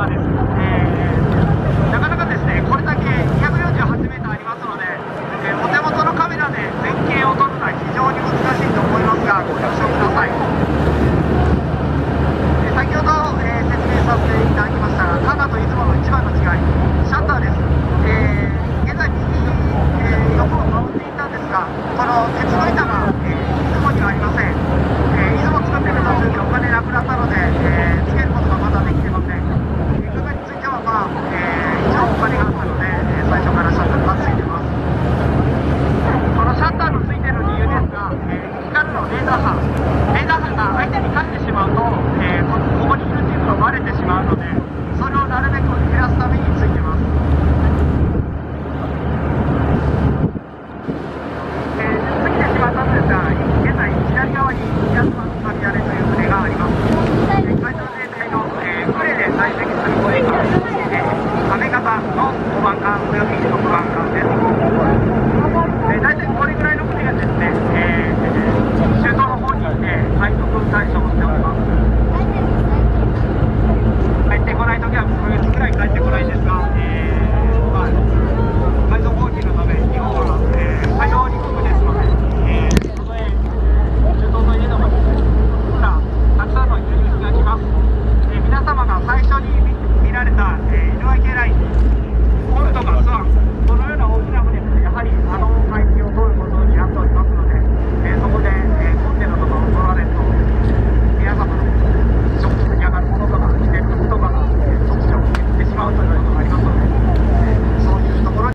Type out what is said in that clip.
がです、えー、なかなかですねこれだけ 248m ありますので、えー、お手元のカメラで全景を撮るのは非常に難しいと思いますがご了承ください、えー、先ほど、え説明させていただきましたが加賀と出雲の一番の違いシャッターです、え現在右、え横を回っていたんですがこの鉄の板が、え出レーザー弾が相手に勝ってしまうと、えー、ここにいるチームがバレてしまうので、それをなるべく減らすために、